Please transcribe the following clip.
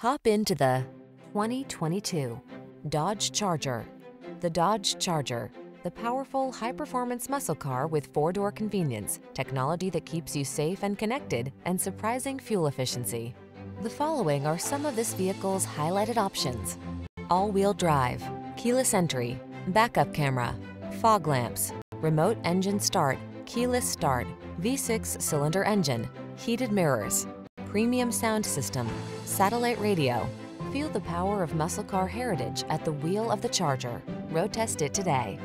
Hop into the 2022 Dodge Charger. The Dodge Charger, the powerful, high-performance muscle car with four-door convenience, technology that keeps you safe and connected, and surprising fuel efficiency. The following are some of this vehicle's highlighted options. All-wheel drive, keyless entry, backup camera, fog lamps, remote engine start, keyless start, V6 cylinder engine, heated mirrors, premium sound system, satellite radio. Feel the power of muscle car heritage at the wheel of the Charger. Road test it today.